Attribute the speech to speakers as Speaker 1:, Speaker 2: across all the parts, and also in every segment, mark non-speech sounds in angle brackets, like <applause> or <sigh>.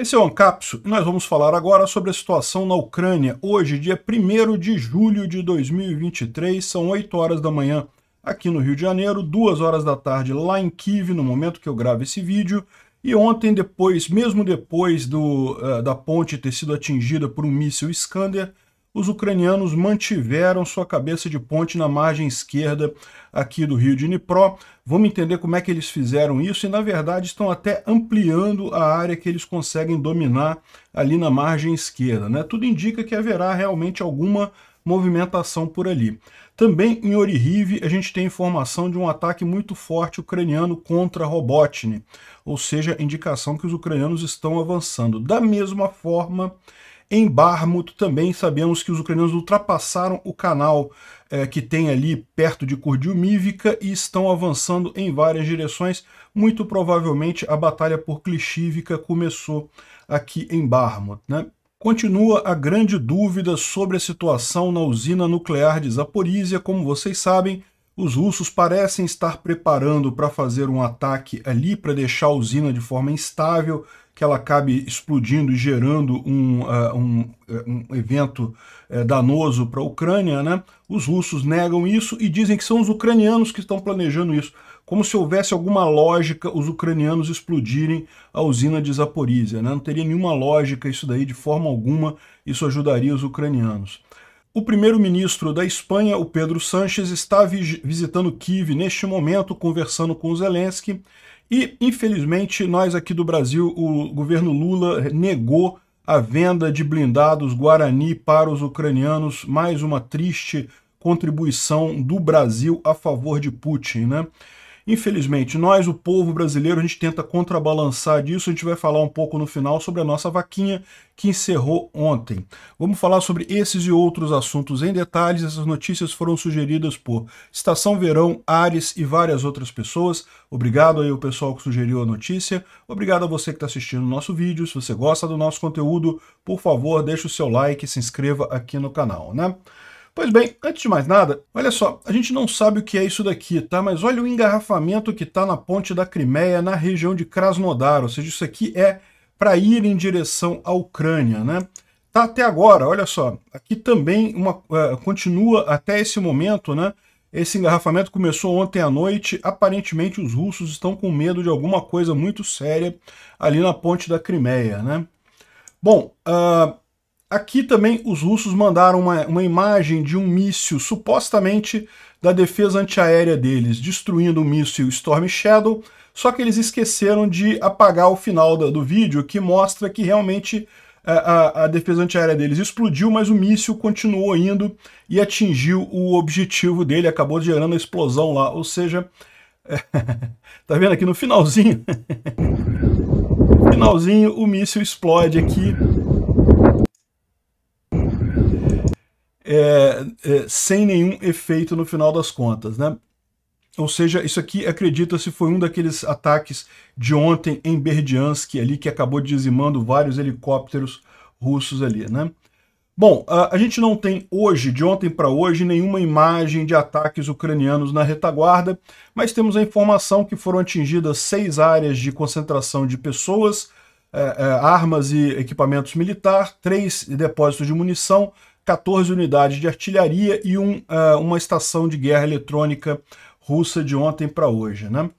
Speaker 1: Esse é o Ancapso e nós vamos falar agora sobre a situação na Ucrânia. Hoje, dia 1 de julho de 2023, são 8 horas da manhã aqui no Rio de Janeiro, 2 horas da tarde lá em Kiev, no momento que eu gravo esse vídeo. E ontem, depois, mesmo depois do, uh, da ponte ter sido atingida por um míssil Iskander, os ucranianos mantiveram sua cabeça de ponte na margem esquerda aqui do rio de Dnipro. Vamos entender como é que eles fizeram isso e, na verdade, estão até ampliando a área que eles conseguem dominar ali na margem esquerda. Né? Tudo indica que haverá realmente alguma movimentação por ali. Também em Orihiv a gente tem informação de um ataque muito forte ucraniano contra Robotny, ou seja, indicação que os ucranianos estão avançando. Da mesma forma, em Barmut também sabemos que os ucranianos ultrapassaram o canal é, que tem ali perto de Kurdiumivka e estão avançando em várias direções. Muito provavelmente a batalha por Klishivka começou aqui em Barmut. Né? Continua a grande dúvida sobre a situação na usina nuclear de Zaporizhia. Como vocês sabem, os russos parecem estar preparando para fazer um ataque ali para deixar a usina de forma instável, que ela acabe explodindo e gerando um, uh, um, uh, um evento uh, danoso para a Ucrânia, né? Os russos negam isso e dizem que são os ucranianos que estão planejando isso, como se houvesse alguma lógica os ucranianos explodirem a usina de Zaporizhia, né? Não teria nenhuma lógica isso daí, de forma alguma, isso ajudaria os ucranianos. O primeiro-ministro da Espanha, o Pedro Sánchez, está visitando Kiev neste momento, conversando com Zelensky, e, infelizmente, nós aqui do Brasil, o governo Lula negou a venda de blindados Guarani para os ucranianos, mais uma triste contribuição do Brasil a favor de Putin, né? Infelizmente, nós, o povo brasileiro, a gente tenta contrabalançar disso. A gente vai falar um pouco no final sobre a nossa vaquinha que encerrou ontem. Vamos falar sobre esses e outros assuntos em detalhes. Essas notícias foram sugeridas por Estação Verão, Ares e várias outras pessoas. Obrigado aí ao pessoal que sugeriu a notícia. Obrigado a você que está assistindo o nosso vídeo. Se você gosta do nosso conteúdo, por favor, deixe o seu like e se inscreva aqui no canal, né? Pois bem, antes de mais nada, olha só, a gente não sabe o que é isso daqui, tá? Mas olha o engarrafamento que está na ponte da Crimeia, na região de Krasnodar, ou seja, isso aqui é para ir em direção à Ucrânia, né? Tá até agora, olha só, aqui também uma, uh, continua até esse momento, né? Esse engarrafamento começou ontem à noite. Aparentemente, os russos estão com medo de alguma coisa muito séria ali na ponte da Crimeia, né? Bom, uh, Aqui também os russos mandaram uma, uma imagem de um míssil, supostamente da defesa antiaérea deles, destruindo o míssil Storm Shadow, só que eles esqueceram de apagar o final do, do vídeo, que mostra que realmente a, é, a, a, defesa antiaérea deles explodiu, mas o míssil continuou indo e atingiu o objetivo dele, acabou gerando a explosão lá, ou seja, <laughs> tá vendo aqui no finalzinho? <laughs> no finalzinho o míssil explode aqui é, é, sem nenhum efeito no final das contas, né? Ou seja, isso aqui acredita-se foi um daqueles ataques de ontem em Berdiansk ali que acabou dizimando vários helicópteros russos ali, né? Bom, a, a gente não tem hoje, de ontem para hoje, nenhuma imagem de ataques ucranianos na retaguarda, mas temos a informação que foram atingidas seis áreas de concentração de pessoas, é, é, armas e equipamentos militar, três depósitos de munição, 14 unidades de artilharia e um, uh, uma estação de guerra eletrônica russa de ontem para hoje. Né?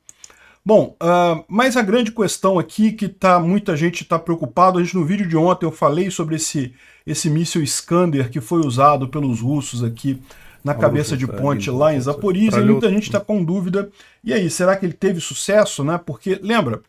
Speaker 1: Bom, uh, mas a grande questão aqui que tá, muita gente está preocupado, a gente no vídeo de ontem eu falei sobre esse, esse míssil Iskander que foi usado pelos russos aqui na cabeça de ponte lá em Zaporizhia, e muita gente está com dúvida, e aí, será que ele teve sucesso? Né? Porque, lembra,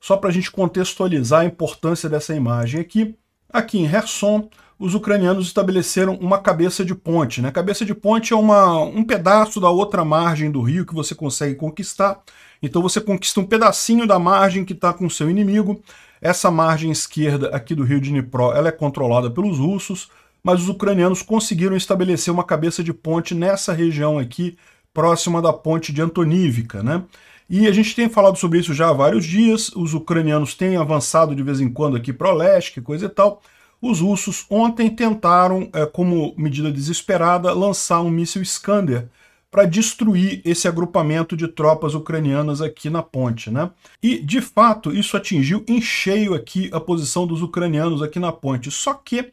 Speaker 1: só para a gente contextualizar a importância dessa imagem aqui, aqui em Kherson, os ucranianos estabeleceram uma cabeça de ponte. Né? Cabeça de ponte é uma, um pedaço da outra margem do rio que você consegue conquistar. Então você conquista um pedacinho da margem que está com o seu inimigo. Essa margem esquerda aqui do rio Dnipro ela é controlada pelos russos, mas os ucranianos conseguiram estabelecer uma cabeça de ponte nessa região aqui, próxima da ponte de Antonivka. Né? E a gente tem falado sobre isso já há vários dias, os ucranianos têm avançado de vez em quando aqui para o leste, coisa e tal, os russos ontem tentaram, é, como medida desesperada, lançar um míssil Iskander para destruir esse agrupamento de tropas ucranianas aqui na ponte, né? E de fato isso atingiu em cheio aqui a posição dos ucranianos aqui na ponte. Só que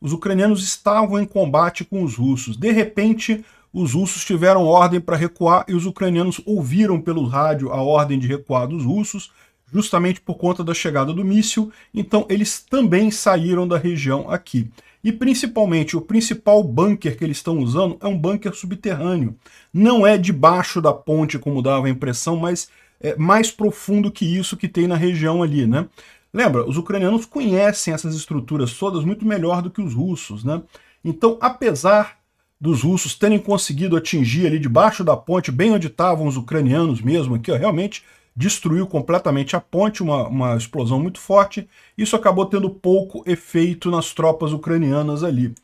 Speaker 1: os ucranianos estavam em combate com os russos. De repente, os russos tiveram ordem para recuar e os ucranianos ouviram pelo rádio a ordem de recuar dos russos, justamente por conta da chegada do míssil, então eles também saíram da região aqui. E principalmente, o principal bunker que eles estão usando é um bunker subterrâneo. Não é debaixo da ponte, como dava a impressão, mas é mais profundo que isso que tem na região ali, né? Lembra, os ucranianos conhecem essas estruturas todas muito melhor do que os russos, né? Então, apesar dos russos terem conseguido atingir ali debaixo da ponte, bem onde estavam os ucranianos mesmo, aqui ó, realmente destruiu completamente a ponte, uma, uma explosão muito forte. Isso acabou tendo pouco efeito nas tropas ucranianas ali.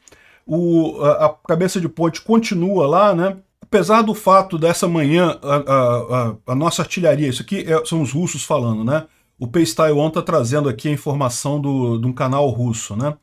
Speaker 1: O, a, a cabeça de ponte continua lá, né? Apesar do fato dessa manhã a, a, a nossa artilharia, isso aqui é, são os russos falando, né? O Pace Taiwan está trazendo aqui a informação do, de um canal russo, né?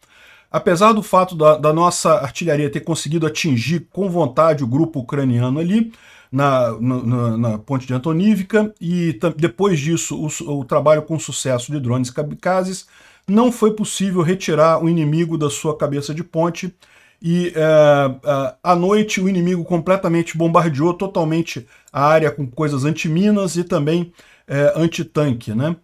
Speaker 1: Apesar do fato da, da, nossa artilharia ter conseguido atingir com vontade o grupo ucraniano ali, na, na, na ponte de Antonívica, e depois disso o, o, trabalho com sucesso de drones kamikazes, não foi possível retirar o inimigo da sua cabeça de ponte, e é, é, à noite o inimigo completamente bombardeou totalmente a área com coisas antiminas e também é, antitanque. Né?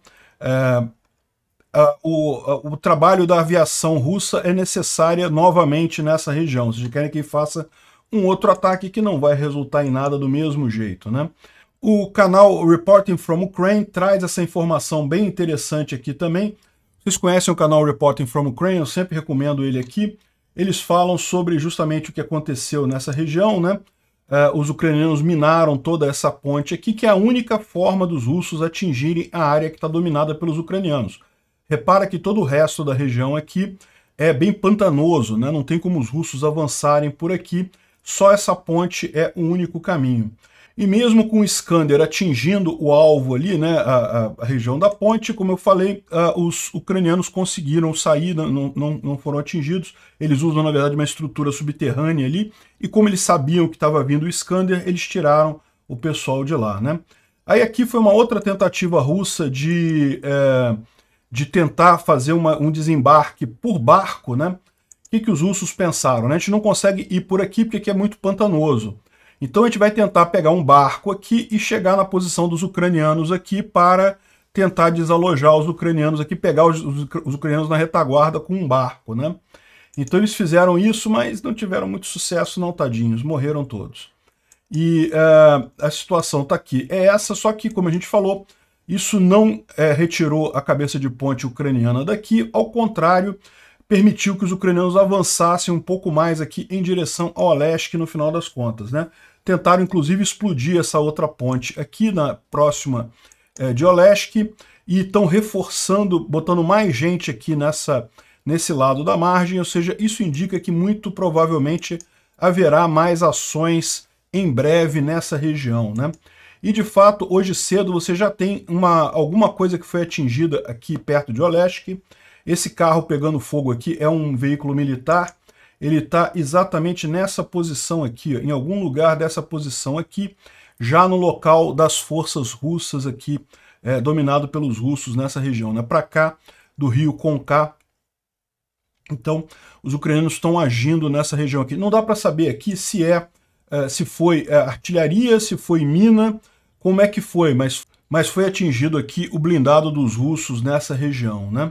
Speaker 1: É, o, o, trabalho da aviação russa é necessária novamente nessa região. Vocês querem que faça um outro ataque que não vai resultar em nada do mesmo jeito, né? O canal Reporting from Ukraine traz essa informação bem interessante aqui também. Vocês conhecem o canal Reporting from Ukraine, eu sempre recomendo ele aqui. Eles falam sobre justamente o que aconteceu nessa região, né? Uh, os ucranianos minaram toda essa ponte aqui, que é a única forma dos russos atingirem a área que está dominada pelos ucranianos. Repara que todo o resto da região aqui é bem pantanoso, né? não tem como os russos avançarem por aqui, só essa ponte é o único caminho. E mesmo com o Iskander atingindo o alvo ali, né, a, a, região da ponte, como eu falei, os ucranianos conseguiram sair, não, não, não foram atingidos. Eles usam, na verdade, uma estrutura subterrânea ali, e como eles sabiam que estava vindo o Iskander, eles tiraram o pessoal de lá. Né? Aí aqui foi uma outra tentativa russa de, é, de tentar fazer uma, um desembarque por barco, né? que, que os russos pensaram? Né? A gente não consegue ir por aqui porque aqui é muito pantanoso. Então a gente vai tentar pegar um barco aqui e chegar na posição dos ucranianos aqui para tentar desalojar os ucranianos aqui, pegar os, os, os ucranianos na retaguarda com um barco, né? Então eles fizeram isso, mas não tiveram muito sucesso não, tadinhos, morreram todos. E uh, a situação está aqui. É essa, só que, como a gente falou, isso não é, retirou a cabeça de ponte ucraniana daqui, ao contrário, permitiu que os ucranianos avançassem um pouco mais aqui em direção ao leste no final das contas. Né? Tentaram inclusive explodir essa outra ponte aqui na próxima é, de Olesk e estão reforçando, botando mais gente aqui nessa, nesse lado da margem, ou seja, isso indica que muito provavelmente haverá mais ações em breve nessa região. Né? E de fato, hoje cedo você já tem uma, alguma coisa que foi atingida aqui perto de Olesk, esse carro pegando fogo aqui é um veículo militar, ele está exatamente nessa posição aqui, em algum lugar dessa posição aqui, já no local das forças russas aqui, é, dominado pelos russos nessa região, né? para cá do rio Conká. Então, os ucranianos estão agindo nessa região aqui. Não dá para saber aqui se é, é se foi é, artilharia, se foi mina, como é que foi, mas, mas foi atingido aqui o blindado dos russos nessa região, né?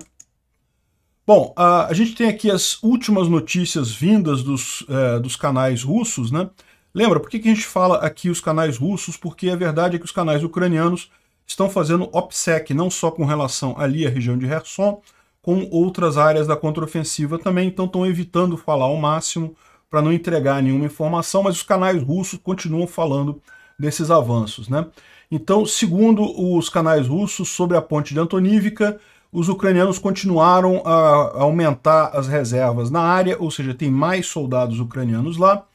Speaker 1: Bom, a, a, gente tem aqui as últimas notícias vindas dos, é, dos canais russos, né? Lembra, por que, que a gente fala aqui os canais russos? Porque a verdade é que os canais ucranianos estão fazendo OPSEC, não só com relação ali à região de Kherson, com outras áreas da contraofensiva também, então estão evitando falar ao máximo para não entregar nenhuma informação, mas os canais russos continuam falando desses avanços, né? Então, segundo os canais russos sobre a ponte de Antonívica, os ucranianos continuaram a aumentar as reservas na área, ou seja, tem mais soldados ucranianos lá.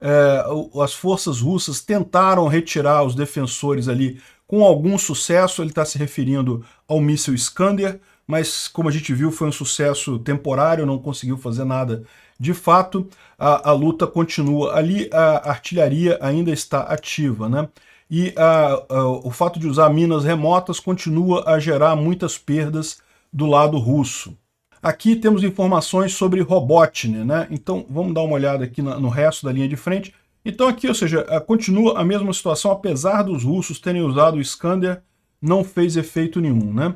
Speaker 1: É, as forças russas tentaram retirar os defensores ali com algum sucesso, ele está se referindo ao míssil Iskander, mas como a gente viu, foi um sucesso temporário, não conseguiu fazer nada de fato. A, a luta continua ali, a artilharia ainda está ativa, né? E a, a, o fato de usar minas remotas continua a gerar muitas perdas do lado russo. Aqui temos informações sobre Robotnik, né? Então vamos dar uma olhada aqui no resto da linha de frente. Então aqui, ou seja, continua a mesma situação, apesar dos russos terem usado o Iskander, não fez efeito nenhum, né?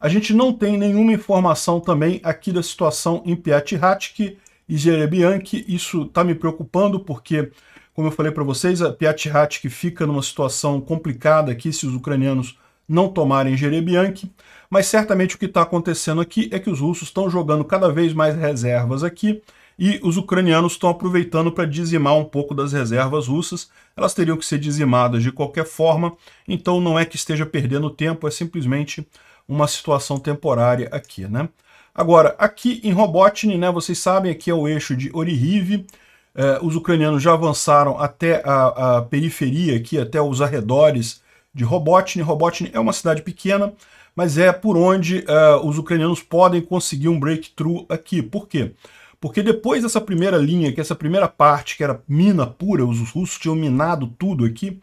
Speaker 1: A gente não tem nenhuma informação também aqui da situação em Piatihatsky e Jerebianki. Isso está me preocupando porque, como eu falei para vocês, a Piatihatsky fica numa situação complicada aqui se os ucranianos não tomarem Jerebianki. Mas certamente o que está acontecendo aqui é que os russos estão jogando cada vez mais reservas aqui e os ucranianos estão aproveitando para dizimar um pouco das reservas russas. Elas teriam que ser dizimadas de qualquer forma, então não é que esteja perdendo tempo, é simplesmente uma situação temporária aqui, né? Agora, aqui em Robotnik, né, vocês sabem, aqui é o eixo de Orihiv, eh, os ucranianos já avançaram até a, a, periferia aqui, até os arredores de Robotnik. Robotnik é uma cidade pequena, mas é por onde uh, os ucranianos podem conseguir um breakthrough aqui. Por quê? Porque depois dessa primeira linha, que essa primeira parte, que era mina pura, os russos tinham minado tudo aqui,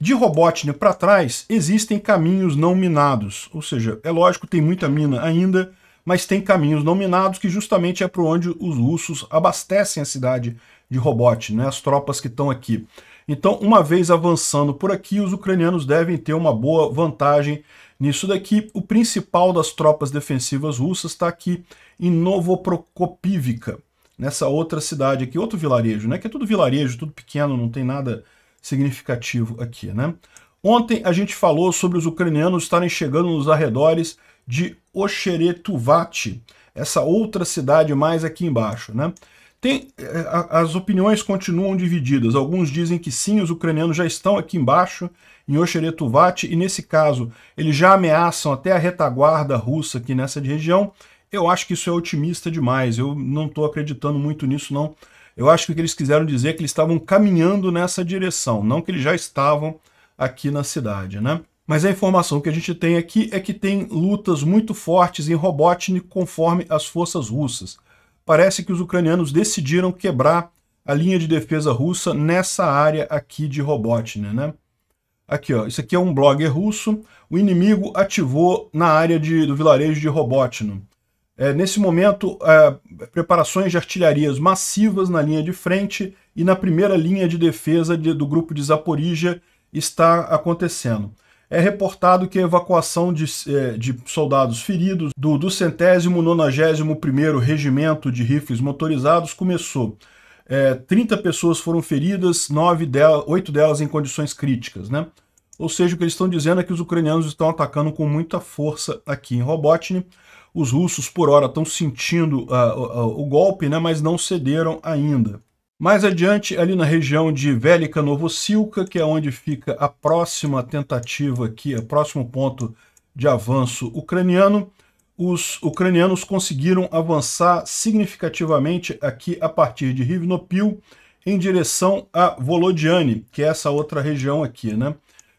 Speaker 1: de Robotnik para trás existem caminhos não minados. Ou seja, é lógico, tem muita mina ainda, mas tem caminhos não minados que justamente é por onde os russos abastecem a cidade de Robotnik, né, as tropas que estão aqui. Então, uma vez avançando por aqui, os ucranianos devem ter uma boa vantagem nisso daqui. O principal das tropas defensivas russas está aqui em Novoprokopivka, nessa outra cidade aqui, outro vilarejo, né? Que é tudo vilarejo, tudo pequeno, não tem nada significativo aqui, né? Ontem a gente falou sobre os ucranianos estarem chegando nos arredores de Ocheretuvati, essa outra cidade mais aqui embaixo, né? Tem, eh, as opiniões continuam divididas. Alguns dizem que sim, os ucranianos já estão aqui embaixo, em Ocheretuvati, e nesse caso eles já ameaçam até a retaguarda russa aqui nessa região. Eu acho que isso é otimista demais, eu não estou acreditando muito nisso não. Eu acho que o que eles quiseram dizer é que eles estavam caminhando nessa direção, não que eles já estavam aqui na cidade, né? Mas a informação que a gente tem aqui é que tem lutas muito fortes em Robotnik conforme as forças russas. Parece que os ucranianos decidiram quebrar a linha de defesa russa nessa área aqui de Robotnik, né? Aqui, ó, isso aqui é um blogger russo. O inimigo ativou na área de, do vilarejo de Robotino. É, nesse momento, é, preparações de artilharias massivas na linha de frente e na primeira linha de defesa de, do grupo de Zaporizhia está acontecendo. É reportado que a evacuação de, é, de soldados feridos do, do centésimo nonagésimo primeiro regimento de rifles motorizados começou é, 30 pessoas foram feridas, 9 delas, 8 delas em condições críticas. Né? Ou seja, o que eles estão dizendo é que os ucranianos estão atacando com muita força aqui em Robotnik. Os russos, por hora, estão sentindo uh, uh, o golpe, né, mas não cederam ainda. Mais adiante, ali na região de Velika Novosilka, que é onde fica a próxima tentativa aqui, o próximo ponto de avanço ucraniano, os ucranianos conseguiram avançar significativamente aqui a partir de Rivnopil em direção a Volodiane, que é essa outra região aqui, né?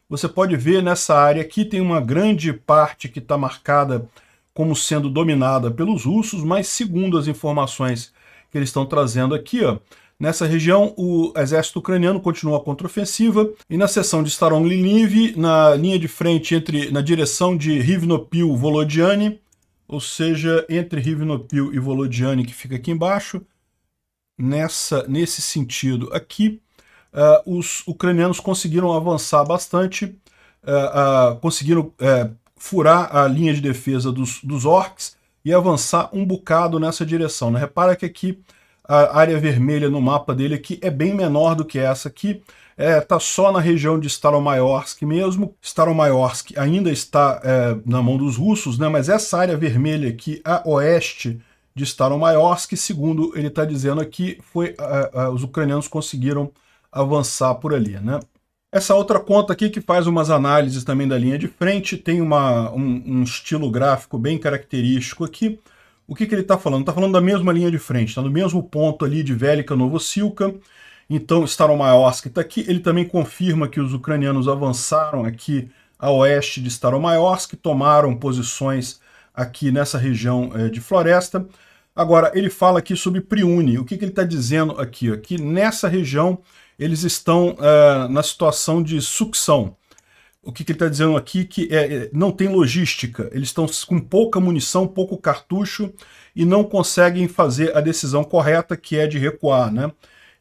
Speaker 1: Você pode ver nessa área aqui tem uma grande parte que está marcada como sendo dominada pelos russos, mas segundo as informações que eles estão trazendo aqui, ó, Nessa região, o exército ucraniano continua a contraofensiva e na seção de Staron-Liniv, na linha de frente entre na direção de Rivnopil-Volodiane, ou seja, entre Rivnopil e Volodiane, que fica aqui embaixo, nessa, nesse sentido aqui, uh, os ucranianos conseguiram avançar bastante, uh, uh, conseguiram furar a linha de defesa dos, dos orcs e avançar um bocado nessa direção. Né? Repara que aqui a área vermelha no mapa dele aqui é bem menor do que essa aqui, é, tá só na região de Staromayorsk mesmo. Staromayorsk ainda está é, na mão dos russos, né? mas essa área vermelha aqui a oeste de Staromayorsk, segundo ele está dizendo aqui, foi os ucranianos conseguiram avançar por ali. Né? Essa outra conta aqui que faz umas análises também da linha de frente, tem uma, um, um estilo gráfico bem característico aqui. O que, que ele está falando? Está falando da mesma linha de frente, está no mesmo ponto ali de Velika Novosilka, então, Staromayorsk está aqui. Ele também confirma que os ucranianos avançaram aqui a oeste de Staromayorsk, tomaram posições aqui nessa região é, de floresta. Agora, ele fala aqui sobre Priune. O que, que ele está dizendo aqui? Aqui nessa região eles estão é, na situação de sucção. O que, que ele está dizendo aqui? Que é, é, não tem logística. Eles estão com pouca munição, pouco cartucho e não conseguem fazer a decisão correta, que é de recuar. Né?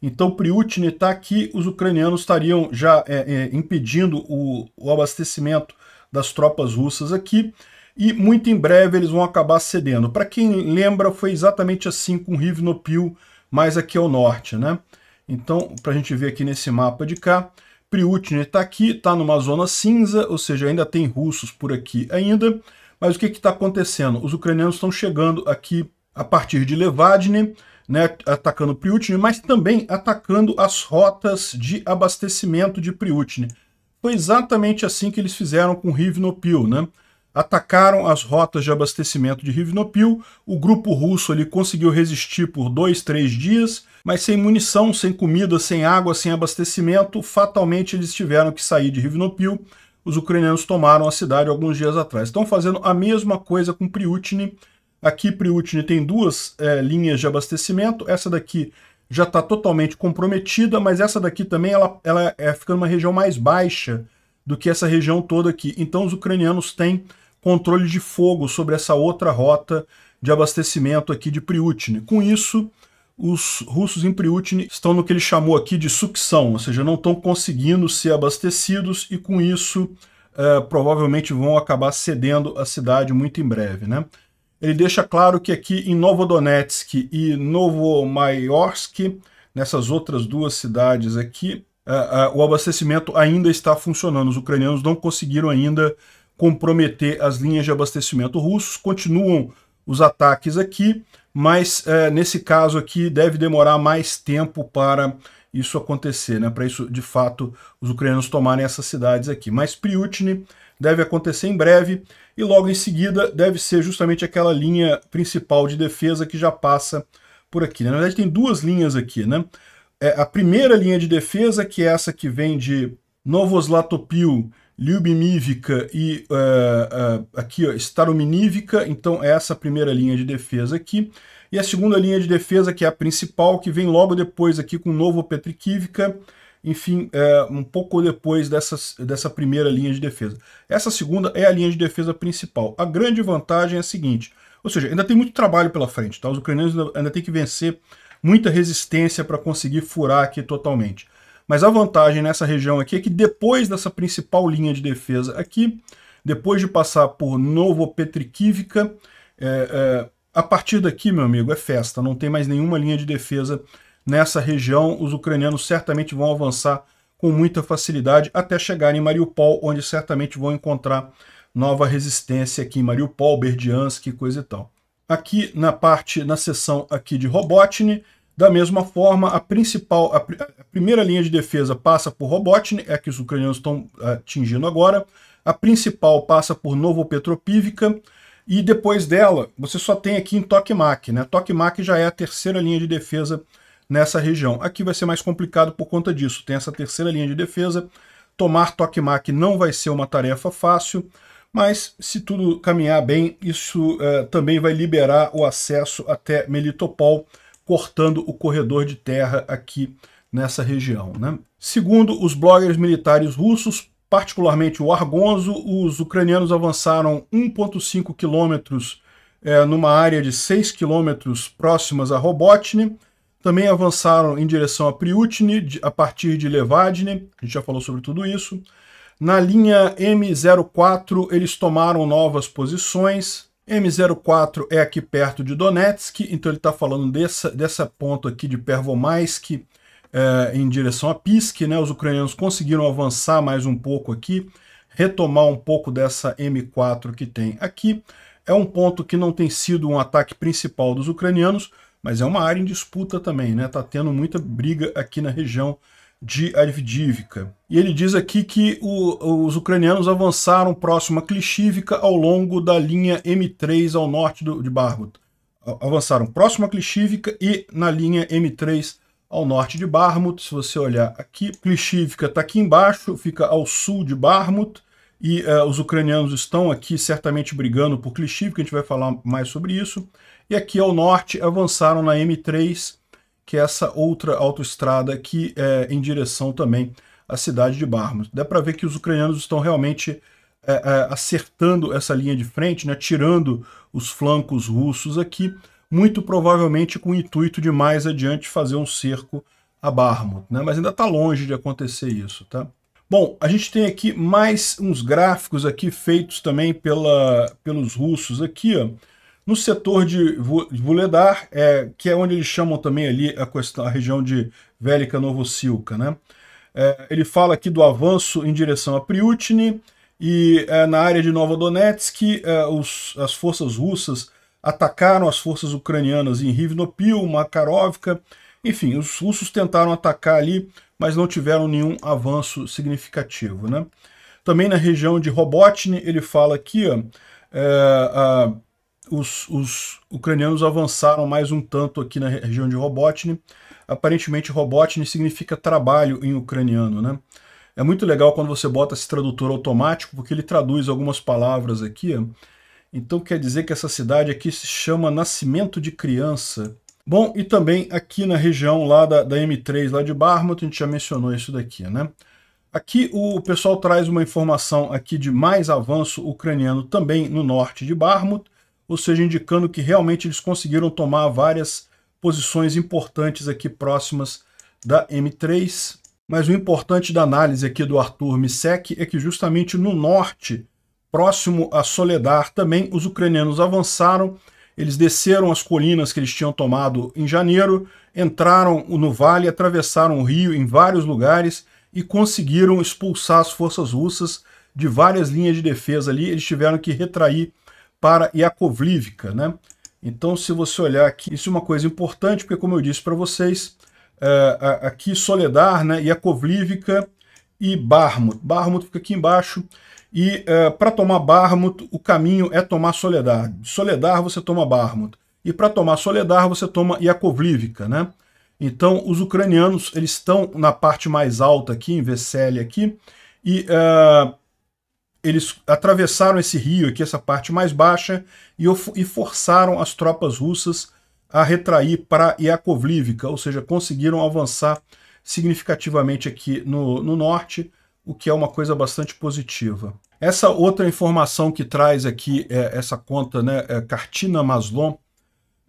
Speaker 1: Então, Priutini está aqui, os ucranianos estariam já é, é, impedindo o, o abastecimento das tropas russas aqui e muito em breve eles vão acabar cedendo. Para quem lembra, foi exatamente assim com Rivnopil, mais aqui ao norte, né? Então, para a gente ver aqui nesse mapa de cá, Priutini está aqui, está numa zona cinza, ou seja, ainda tem russos por aqui ainda, mas o que está acontecendo? Os ucranianos estão chegando aqui a partir de Levadne, né, atacando Priutini, mas também atacando as rotas de abastecimento de Priutini. Foi exatamente assim que eles fizeram com Rivnopil, né? Atacaram as rotas de abastecimento de Rivnopil, o grupo russo ali conseguiu resistir por dois, três dias, mas sem munição, sem comida, sem água, sem abastecimento, fatalmente eles tiveram que sair de Rivnopil. Os ucranianos tomaram a cidade alguns dias atrás. Estão fazendo a mesma coisa com Priutini. Aqui, Priutini tem duas é, linhas de abastecimento. Essa daqui já está totalmente comprometida, mas essa daqui também ela, ela é ficando uma região mais baixa do que essa região toda aqui. Então os ucranianos têm controle de fogo sobre essa outra rota de abastecimento aqui de Priutini. Com isso, os russos em Priutini estão no que ele chamou aqui de sucção, ou seja, não estão conseguindo ser abastecidos e com isso é, provavelmente vão acabar cedendo a cidade muito em breve. Né? Ele deixa claro que aqui em Novodonetsk e Novomayorsk, nessas outras duas cidades aqui, uh, uh, o abastecimento ainda está funcionando. Os ucranianos não conseguiram ainda comprometer as linhas de abastecimento russos, continuam os ataques aqui, mas uh, nesse caso aqui deve demorar mais tempo para isso acontecer, né? para isso de fato os ucranianos tomarem essas cidades aqui. Mas Priutini deve acontecer em breve e logo em seguida deve ser justamente aquela linha principal de defesa que já passa por aqui. Né? Na verdade tem duas linhas aqui, né? É a primeira linha de defesa, que é essa que vem de Novoslatopil, Lyubimivka e uh, uh, aqui ó, então é essa primeira linha de defesa aqui. E a segunda linha de defesa, que é a principal, que vem logo depois aqui com Novopetrikivka, enfim, é, um pouco depois dessa, dessa primeira linha de defesa. Essa segunda é a linha de defesa principal. A grande vantagem é a seguinte, ou seja, ainda tem muito trabalho pela frente, tá? os ucranianos ainda, ainda têm que vencer muita resistência para conseguir furar aqui totalmente. Mas a vantagem nessa região aqui é que depois dessa principal linha de defesa aqui, depois de passar por Novopetrikivka, é, é, a partir daqui, meu amigo, é festa, não tem mais nenhuma linha de defesa nessa região, os ucranianos certamente vão avançar com muita facilidade até chegar em Mariupol, onde certamente vão encontrar nova resistência aqui em Mariupol, Berdiansk, coisa e tal. Aqui na parte, na seção aqui de Robotny, da mesma forma, a principal, a, a primeira linha de defesa passa por Robotny, é a que os ucranianos estão atingindo agora. A principal passa por Novopetropivka, e depois dela, você só tem aqui em Tokmak, né? Tokmak já é a terceira linha de defesa nessa região. Aqui vai ser mais complicado por conta disso. Tem essa terceira linha de defesa. Tomar Tokmak não vai ser uma tarefa fácil, mas se tudo caminhar bem, isso eh, também vai liberar o acesso até Melitopol, cortando o corredor de terra aqui nessa região. Né? Segundo os bloggers militares russos, particularmente o Argonzo, os ucranianos avançaram 1,5 quilômetros eh, numa área de 6 quilômetros próximas a Robotny, também avançaram em direção a Priutini, a partir de Levadne, a gente já falou sobre tudo isso. Na linha M04, eles tomaram novas posições. M04 é aqui perto de Donetsk, então ele está falando dessa, dessa ponto aqui de Pervomaisk, é, em direção a Pisk. Né? Os ucranianos conseguiram avançar mais um pouco aqui, retomar um pouco dessa M4 que tem aqui. É um ponto que não tem sido um ataque principal dos ucranianos, mas é uma área em disputa também, né? Tá tendo muita briga aqui na região de Avdiivka. E ele diz aqui que o, os ucranianos avançaram próximo a Klishivka ao longo da linha M3 ao norte do, de Barmut. Avançaram próximo a Klishivka e na linha M3 ao norte de Barmut. Se você olhar aqui, Klishivka está aqui embaixo, fica ao sul de Barmut, e uh, os ucranianos estão aqui certamente brigando por Klishchiv, que a gente vai falar mais sobre isso. E aqui ao norte avançaram na M3, que é essa outra autoestrada aqui é, em direção também à cidade de Barmut. Dá para ver que os ucranianos estão realmente é, é, acertando essa linha de frente, né, tirando os flancos russos aqui, muito provavelmente com o intuito de mais adiante fazer um cerco a Barmut, né, mas ainda está longe de acontecer isso. Tá? Bom, a gente tem aqui mais uns gráficos aqui feitos também pela, pelos russos aqui, ó. No setor de Vuledar, é, que é onde eles chamam também ali a, questão, a região de Vélica Novosilka, né? É, ele fala aqui do avanço em direção a Priutini e é, na área de Novodonetsk é, os, as forças russas atacaram as forças ucranianas em Rivnopil, Makarovka, enfim, os russos tentaram atacar ali mas não tiveram nenhum avanço significativo. Né? Também na região de Robotny, ele fala aqui, ó, é, a, os, os, ucranianos avançaram mais um tanto aqui na região de Robotny. Aparentemente, Robotny significa trabalho em ucraniano. Né? É muito legal quando você bota esse tradutor automático, porque ele traduz algumas palavras aqui. Então quer dizer que essa cidade aqui se chama Nascimento de Criança. Bom, e também aqui na região lá da, da M3, lá de Barmouth, a gente já mencionou isso daqui, né? Aqui o pessoal traz uma informação aqui de mais avanço ucraniano também no norte de Barmouth, ou seja, indicando que realmente eles conseguiram tomar várias posições importantes aqui próximas da M3. Mas o importante da análise aqui do Arthur Misek é que justamente no norte, próximo a Soledar, também os ucranianos avançaram eles desceram as colinas que eles tinham tomado em janeiro, entraram no vale, atravessaram o rio em vários lugares e conseguiram expulsar as forças russas de várias linhas de defesa ali. Eles tiveram que retrair para Yakovlivka, né? Então, se você olhar aqui, isso é uma coisa importante, porque como eu disse para vocês, é, aqui Soledar, né, Yakovlivka e Barmut. Barmut fica aqui embaixo, e uh, para tomar Barmut, o caminho é tomar Soledar. Soledar você toma Barmut. E para tomar Soledar você toma Yakovlivka, né? Então os ucranianos eles estão na parte mais alta aqui, em Vesselha aqui, e uh, eles atravessaram esse rio aqui, essa parte mais baixa, e, e forçaram as tropas russas a retrair para Yakovlivka, ou seja, conseguiram avançar significativamente aqui no, no norte, o que é uma coisa bastante positiva. Essa outra informação que traz aqui é essa conta, né, é Cartina Maslon,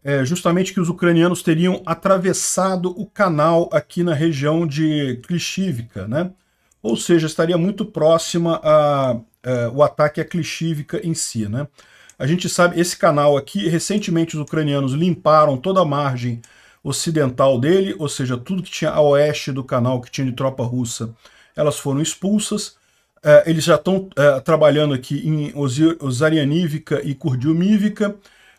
Speaker 1: é justamente que os ucranianos teriam atravessado o canal aqui na região de Klishivka, né? Ou seja, estaria muito próxima a, a, é, o ataque a Klishivka em si, né? A gente sabe, esse canal aqui, recentemente os ucranianos limparam toda a margem ocidental dele, ou seja, tudo que tinha a oeste do canal, que tinha de tropa russa, elas foram expulsas. É, eles já estão é, trabalhando aqui em Osarianivka e Kurdiumivka.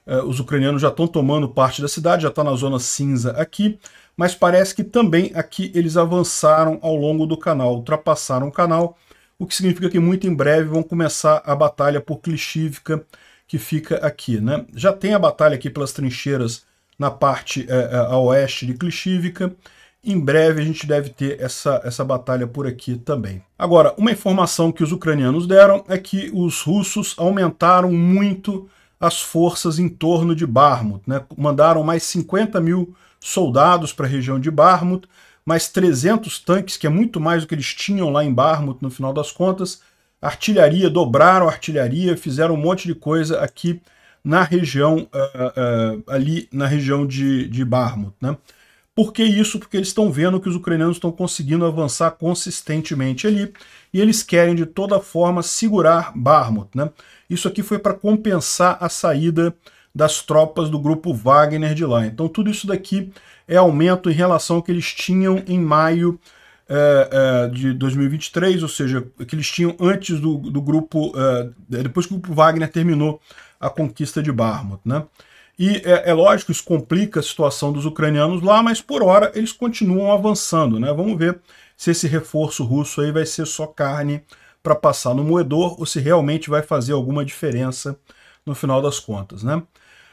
Speaker 1: É, os ucranianos já estão tomando parte da cidade, já está na zona cinza aqui, mas parece que também aqui eles avançaram ao longo do canal, ultrapassaram o canal, o que significa que muito em breve vão começar a batalha por Klishivka, que fica aqui. Né? Já tem a batalha aqui pelas trincheiras na parte é, a oeste de Klishivka, em breve a gente deve ter essa, essa batalha por aqui também. Agora, uma informação que os ucranianos deram é que os russos aumentaram muito as forças em torno de Barmut. Né? Mandaram mais 50 mil soldados para a região de Barmut, mais 300 tanques, que é muito mais do que eles tinham lá em Barmut no final das contas. Artilharia, dobraram a artilharia, fizeram um monte de coisa aqui na região, uh, uh, ali na região de, de Barmut. Né? Por que isso? Porque eles estão vendo que os ucranianos estão conseguindo avançar consistentemente ali e eles querem de toda forma segurar Barmut. Né? Isso aqui foi para compensar a saída das tropas do grupo Wagner de lá. Então tudo isso daqui é aumento em relação ao que eles tinham em maio é, é, de 2023, ou seja, que eles tinham antes do, do grupo, é, depois que o grupo Wagner terminou a conquista de Barmut. Né? E é, é, lógico, isso complica a situação dos ucranianos lá, mas por hora eles continuam avançando. Né? Vamos ver se esse reforço russo aí vai ser só carne para passar no moedor ou se realmente vai fazer alguma diferença no final das contas. Né?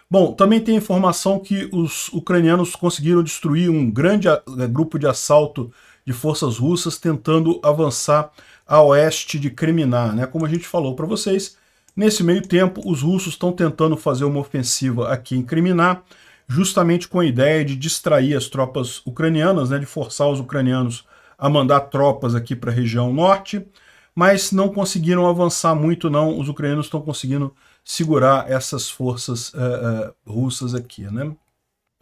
Speaker 1: Bom, também tem informação que os ucranianos conseguiram destruir um grande é, grupo de assalto de forças russas tentando avançar a oeste de Kremina. Né? Como a gente falou para vocês, nesse meio tempo, os russos estão tentando fazer uma ofensiva aqui em Kremina, justamente com a ideia de distrair as tropas ucranianas, né, de forçar os ucranianos a mandar tropas aqui para a região norte, mas não conseguiram avançar muito não, os ucranianos estão conseguindo segurar essas forças uh, uh, russas aqui. Né?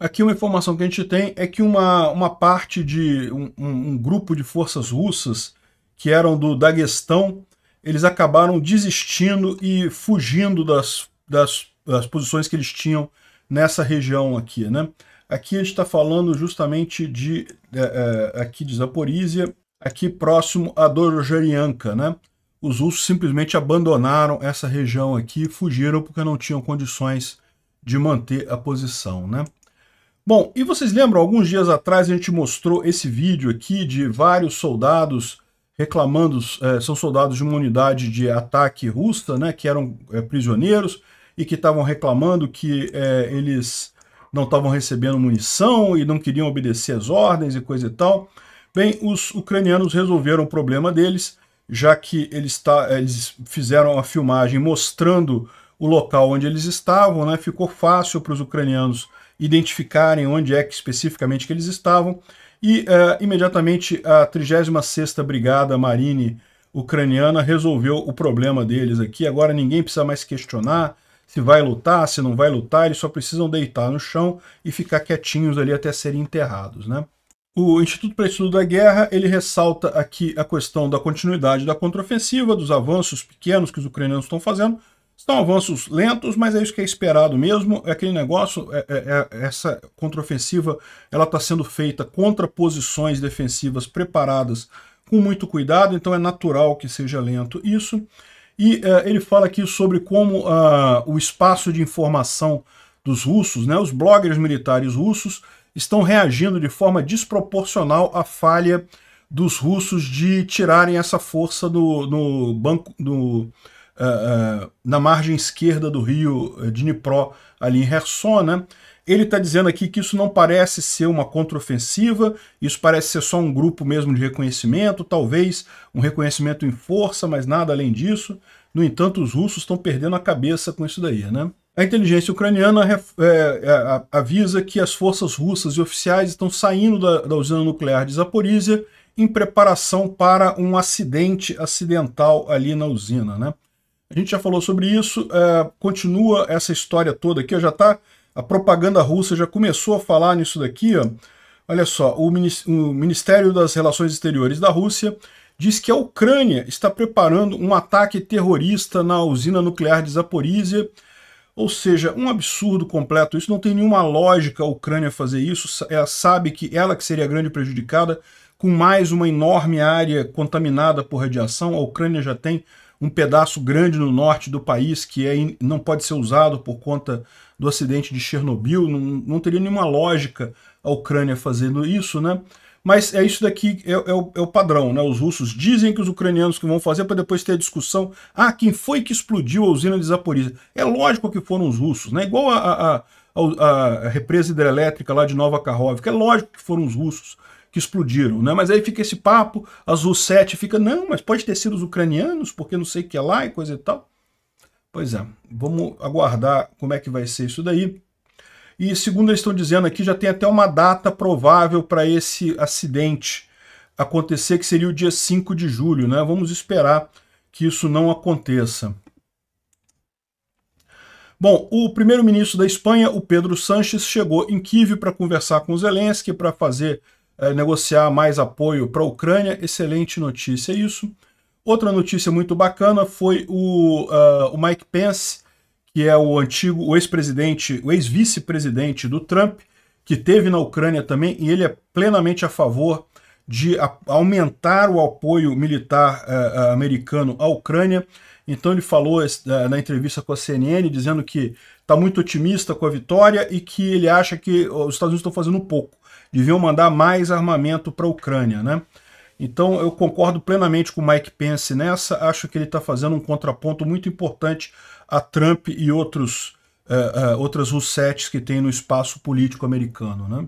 Speaker 1: Aqui uma informação que a gente tem é que uma, uma parte de um, um grupo de forças russas que eram do Daguestão, eles acabaram desistindo e fugindo das, das, das posições que eles tinham nessa região aqui. Né? Aqui a gente está falando justamente de, é, aqui de Zaporizhia, aqui próximo a Dorojerianka, né? Os russos simplesmente abandonaram essa região aqui e fugiram porque não tinham condições de manter a posição, né? Bom, e vocês lembram, alguns dias atrás a gente mostrou esse vídeo aqui de vários soldados reclamando, é, são soldados de uma unidade de ataque russa, né, que eram é, prisioneiros e que estavam reclamando que é, eles não estavam recebendo munição e não queriam obedecer às ordens e coisa e tal. Bem, os ucranianos resolveram o problema deles, já que eles, tá, eles fizeram a filmagem mostrando o local onde eles estavam, né, ficou fácil para os ucranianos identificarem onde é que especificamente que eles estavam, e uh, imediatamente a 36ª Brigada Marine ucraniana resolveu o problema deles aqui. Agora ninguém precisa mais questionar se vai lutar, se não vai lutar, eles só precisam deitar no chão e ficar quietinhos ali até serem enterrados. Né? O Instituto para Estudo da Guerra ele ressalta aqui a questão da continuidade da contraofensiva, dos avanços pequenos que os ucranianos estão fazendo, são avanços lentos, mas é isso que é esperado mesmo. É aquele negócio, é, é, é essa contraofensiva, ela está sendo feita contra posições defensivas preparadas com muito cuidado, então é natural que seja lento isso. E é, ele fala aqui sobre como uh, o espaço de informação dos russos, né, os bloggers militares russos, estão reagindo de forma desproporcional à falha dos russos de tirarem essa força no banco, do, uh, uh, na margem esquerda do rio eh, Dnipro, ali em Kherson, né? Ele está dizendo aqui que isso não parece ser uma contraofensiva, isso parece ser só um grupo mesmo de reconhecimento, talvez um reconhecimento em força, mas nada além disso. No entanto, os russos estão perdendo a cabeça com isso daí, né? A inteligência ucraniana é, é, avisa que as forças russas e oficiais estão saindo da, da usina nuclear de Zaporizhia em preparação para um acidente acidental ali na usina, né? A gente já falou sobre isso, é, continua essa história toda aqui, já está a propaganda russa já começou a falar nisso daqui. Ó. Olha só, o Ministério das Relações Exteriores da Rússia diz que a Ucrânia está preparando um ataque terrorista na usina nuclear de Zaporizhia, ou seja, um absurdo completo. Isso não tem nenhuma lógica a Ucrânia fazer isso. Ela sabe que ela que seria grande prejudicada, com mais uma enorme área contaminada por radiação. A Ucrânia já tem um pedaço grande no norte do país que é, não pode ser usado por conta do acidente de Chernobyl, não, não teria nenhuma lógica a Ucrânia fazendo isso, né? Mas é isso daqui, é, é, o, é, o, padrão, né? Os russos dizem que os ucranianos que vão fazer para depois ter a discussão. Ah, quem foi que explodiu a usina de Zaporizhia? É lógico que foram os russos, né? Igual a, a, a, a represa hidrelétrica lá de Nova Karhovka, é lógico que foram os russos que explodiram, né? Mas aí fica esse papo, a ZU-7 fica, não, mas pode ter sido os ucranianos, porque não sei o que é lá e coisa e tal. Pois é, vamos aguardar como é que vai ser isso daí. E segundo eles estão dizendo aqui, já tem até uma data provável para esse acidente acontecer, que seria o dia 5 de julho, né? Vamos esperar que isso não aconteça. Bom, o primeiro-ministro da Espanha, o Pedro Sánchez, chegou em Kiev para conversar com Zelensky, para fazer é, negociar mais apoio para a Ucrânia. Excelente notícia isso. Outra notícia muito bacana foi o, uh, o Mike Pence, que é o antigo, o ex-presidente, o ex-vice-presidente do Trump, que teve na Ucrânia também, e ele é plenamente a favor de aumentar o apoio militar uh, americano à Ucrânia. Então ele falou uh, na entrevista com a CNN, dizendo que está muito otimista com a vitória e que ele acha que os Estados Unidos estão fazendo pouco deviam mandar mais armamento para a Ucrânia, né? Então eu concordo plenamente com o Mike Pence nessa, acho que ele está fazendo um contraponto muito importante a Trump e outros, uh, uh, outras russetes que tem no espaço político americano. Né?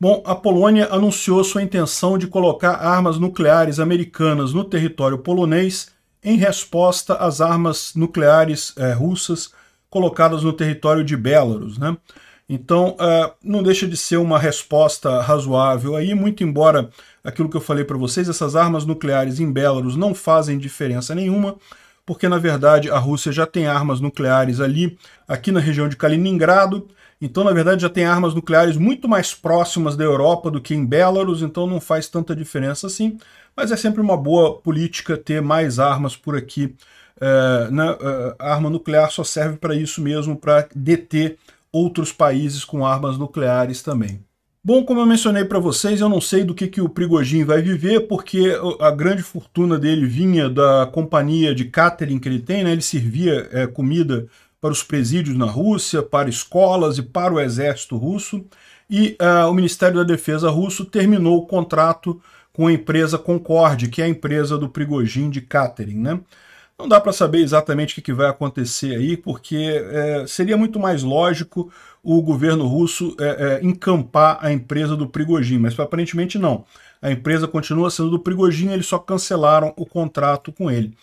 Speaker 1: Bom, a Polônia anunciou sua intenção de colocar armas nucleares americanas no território polonês em resposta às armas nucleares é, russas colocadas no território de Belarus. Né? Então, uh, não deixa de ser uma resposta razoável aí, muito embora aquilo que eu falei para vocês, essas armas nucleares em Belarus não fazem diferença nenhuma, porque na verdade a Rússia já tem armas nucleares ali, aqui na região de Kaliningrado, então, na verdade, já tem armas nucleares muito mais próximas da Europa do que em Belarus, então não faz tanta diferença assim. Mas é sempre uma boa política ter mais armas por aqui. É, né? É, a arma nuclear só serve para isso mesmo, para deter outros países com armas nucleares também. Bom, como eu mencionei para vocês, eu não sei do que, que o Prigogine vai viver, porque a grande fortuna dele vinha da companhia de catering que ele tem, né? ele servia é, comida para os presídios na Rússia, para escolas e para o exército russo. E uh, o Ministério da Defesa russo terminou o contrato com a empresa Concorde, que é a empresa do Prigogine de catering. Né? Não dá para saber exatamente o que vai acontecer aí, porque é, seria muito mais lógico o governo russo é, é, encampar a empresa do Prigogine, mas aparentemente não. A empresa continua sendo do Prigogine, eles só cancelaram o contrato com ele.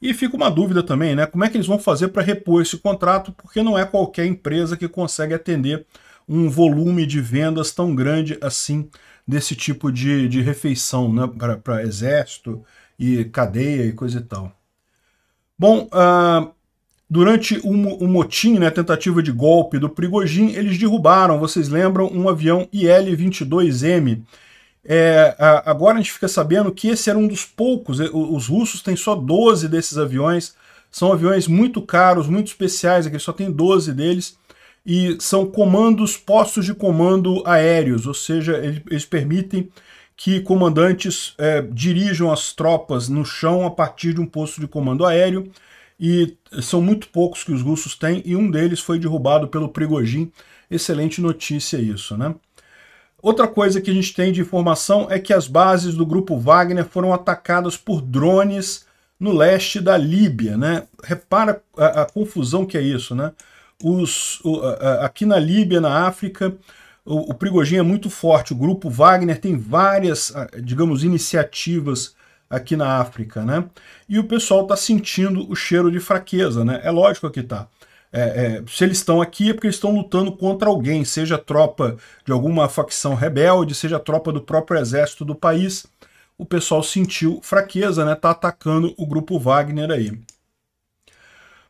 Speaker 1: E fica uma dúvida também, né? Como é que eles vão fazer para repor esse contrato? Porque não é qualquer empresa que consegue atender um volume de vendas tão grande assim desse tipo de, de refeição né? para exército e cadeia e coisa e tal. Bom, uh, durante o, motim, né, tentativa de golpe do Prigogine, eles derrubaram, vocês lembram, um avião IL-22M, é, agora a gente fica sabendo que esse era um dos poucos, os russos têm só 12 desses aviões, são aviões muito caros, muito especiais, aqui só tem 12 deles, e são comandos, postos de comando aéreos, ou seja, eles, eles permitem que comandantes é, dirijam as tropas no chão a partir de um posto de comando aéreo, e são muito poucos que os russos têm, e um deles foi derrubado pelo Prigogine. Excelente notícia isso, né? Outra coisa que a gente tem de informação é que as bases do grupo Wagner foram atacadas por drones no leste da Líbia, né? Repara a, a confusão que é isso, né? Os, o, a, aqui na Líbia, na África, o, o Prigogine é muito forte. O grupo Wagner tem várias, digamos, iniciativas aqui na África, né? E o pessoal está sentindo o cheiro de fraqueza, né? É lógico que está. É, é, se eles estão aqui é porque eles estão lutando contra alguém, seja tropa de alguma facção rebelde, seja tropa do próprio exército do país. O pessoal sentiu fraqueza, né? Tá atacando o grupo Wagner aí.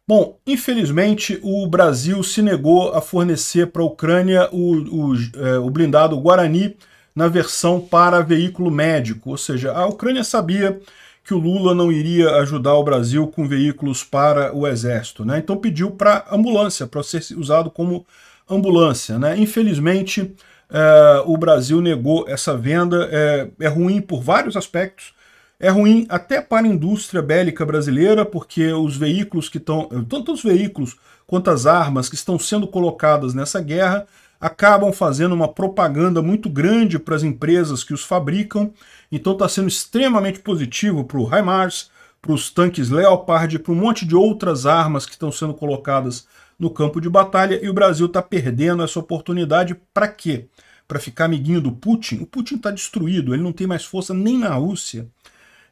Speaker 1: Bom, infelizmente o Brasil se negou a fornecer para a Ucrânia o, o, é, o blindado Guarani na versão para veículo médico, ou seja, a Ucrânia sabia que o Lula não iria ajudar o Brasil com veículos para o exército, né? Então pediu para ambulância, para ser usado como ambulância, né? Infelizmente, é, o Brasil negou essa venda, é, é ruim por vários aspectos, é ruim até para a indústria bélica brasileira, porque os veículos que estão, tanto os veículos quanto as armas que estão sendo colocadas nessa guerra, acabam fazendo uma propaganda muito grande para as empresas que os fabricam, então está sendo extremamente positivo para o HIMARS, para os tanques Leopard, para um monte de outras armas que estão sendo colocadas no campo de batalha, e o Brasil está perdendo essa oportunidade para quê? Para ficar amiguinho do Putin? O Putin está destruído, ele não tem mais força nem na Rússia.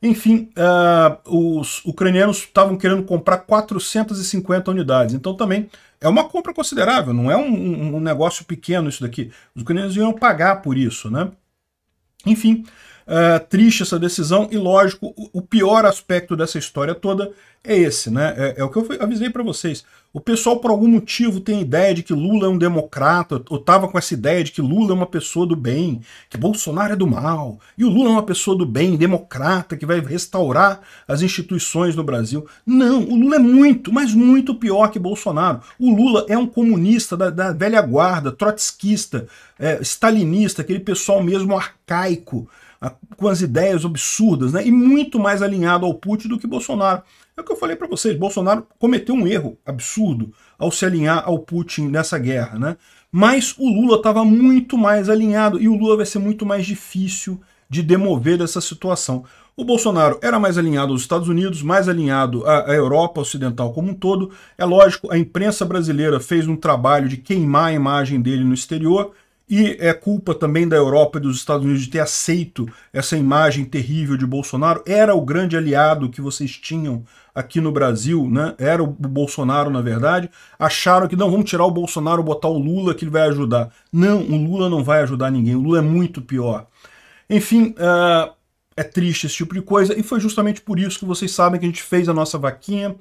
Speaker 1: Enfim, uh, os ucranianos estavam querendo comprar 450 unidades, então também é uma compra considerável, não é um, um negócio pequeno isso daqui. Os ucranianos iam pagar por isso, né? Enfim, uh, triste essa decisão e, lógico, o, pior aspecto dessa história toda é esse, né? É, é o que eu avisei para vocês. O pessoal, por algum motivo, tem a ideia de que Lula é um democrata, ou estava com essa ideia de que Lula é uma pessoa do bem, que Bolsonaro é do mal, e o Lula é uma pessoa do bem, democrata, que vai restaurar as instituições no Brasil. Não, o Lula é muito, mas muito pior que Bolsonaro. O Lula é um comunista da, da velha guarda, trotskista, é, stalinista, aquele pessoal mesmo arcaico, com as ideias absurdas, né? e muito mais alinhado ao Putin do que Bolsonaro. É o que eu falei para vocês, Bolsonaro cometeu um erro absurdo ao se alinhar ao Putin nessa guerra, né? Mas o Lula estava muito mais alinhado e o Lula vai ser muito mais difícil de demover dessa situação. O Bolsonaro era mais alinhado aos Estados Unidos, mais alinhado à, Europa Ocidental como um todo. É lógico, a imprensa brasileira fez um trabalho de queimar a imagem dele no exterior E é culpa também da Europa e dos Estados Unidos de ter aceito essa imagem terrível de Bolsonaro. Era o grande aliado que vocês tinham aqui no Brasil, né? Era o Bolsonaro, na verdade. Acharam que não, vamos tirar o Bolsonaro, botar o Lula que ele vai ajudar. Não, o Lula não vai ajudar ninguém. O Lula é muito pior. Enfim, uh, é triste esse tipo de coisa. E foi justamente por isso que vocês sabem que a gente fez a nossa vaquinha.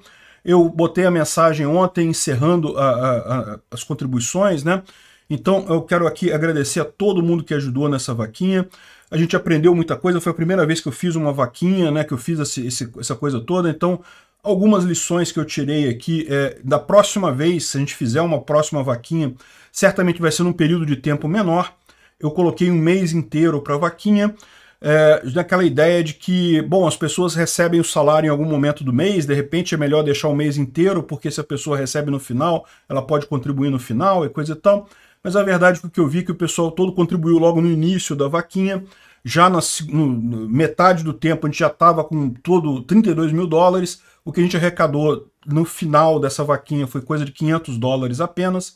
Speaker 1: Eu botei a mensagem ontem encerrando a, a, a, as contribuições, né? Então eu quero aqui agradecer a todo mundo que ajudou nessa vaquinha. A gente aprendeu muita coisa, foi a primeira vez que eu fiz uma vaquinha, né, que eu fiz esse, esse, essa coisa toda, então algumas lições que eu tirei aqui, é, da próxima vez, se a gente fizer uma próxima vaquinha, certamente vai ser num período de tempo menor, eu coloquei um mês inteiro para a vaquinha, é, ideia de que, bom, as pessoas recebem o salário em algum momento do mês, de repente é melhor deixar o mês inteiro, porque se a pessoa recebe no final, ela pode contribuir no final e coisa e tal mas a verdade é que eu vi que o pessoal todo contribuiu logo no início da vaquinha, já na no, metade do tempo a gente já estava com todo 32 mil dólares, o que a gente arrecadou no final dessa vaquinha foi coisa de 500 dólares apenas,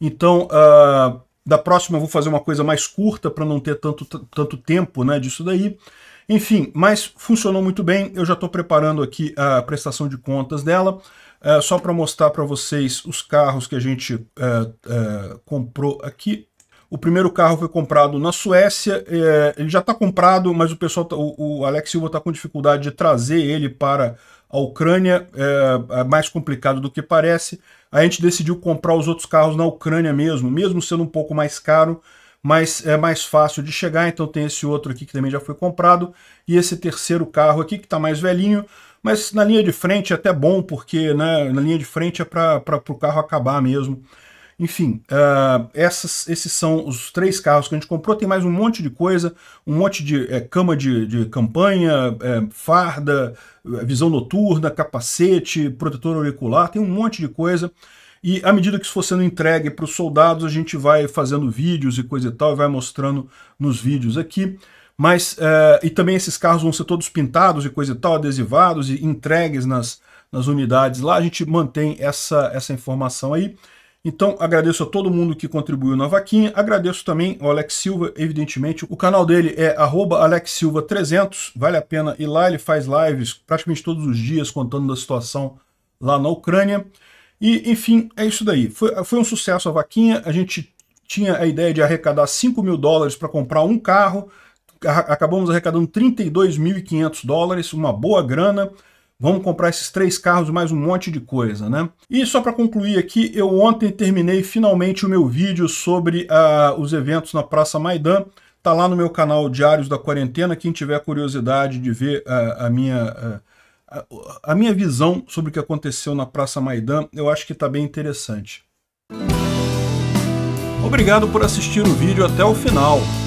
Speaker 1: então uh, da próxima eu vou fazer uma coisa mais curta para não ter tanto, tanto tempo né, disso daí, enfim, mas funcionou muito bem, eu já estou preparando aqui a prestação de contas dela, é, só para mostrar para vocês os carros que a gente é, é, comprou aqui. O primeiro carro foi comprado na Suécia, ele já está comprado, mas o pessoal, tá, o, o, Alex Silva está com dificuldade de trazer ele para a Ucrânia, é, mais complicado do que parece. A gente decidiu comprar os outros carros na Ucrânia mesmo, mesmo sendo um pouco mais caro, mas é mais fácil de chegar, então tem esse outro aqui que também já foi comprado, e esse terceiro carro aqui que está mais velhinho, mas na linha de frente é até bom, porque né, na linha de frente é para o carro acabar mesmo. Enfim, uh, essas, esses são os três carros que a gente comprou. Tem mais um monte de coisa, um monte de é, cama de, de campanha, é, farda, visão noturna, capacete, protetor auricular, tem um monte de coisa. E à medida que isso for sendo entregue para os soldados, a gente vai fazendo vídeos e coisa e tal, e vai mostrando nos vídeos aqui. Mas, uh, e também esses carros vão ser todos pintados e coisa e tal, adesivados e entregues nas, nas unidades lá. A gente mantém essa, essa informação aí. Então, agradeço a todo mundo que contribuiu na vaquinha. Agradeço também ao Alex Silva, evidentemente. O canal dele é alexsilva300. Vale a pena ir lá, ele faz lives praticamente todos os dias contando da situação lá na Ucrânia. E, enfim, é isso daí. Foi, foi um sucesso a vaquinha. A gente tinha a ideia de arrecadar 5 mil dólares para comprar um carro acabamos arrecadando 32.500 dólares, uma boa grana. Vamos comprar esses três carros mais um monte de coisa, né? E só para concluir aqui, eu ontem terminei finalmente o meu vídeo sobre uh, os eventos na Praça Maidan. Tá lá no meu canal Diários da Quarentena. Quem tiver curiosidade de ver uh, a minha... Uh, a minha visão sobre o que aconteceu na Praça Maidan, eu acho que está bem interessante. Obrigado por assistir o vídeo até o final.